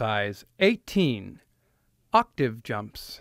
Size 18 Octave Jumps.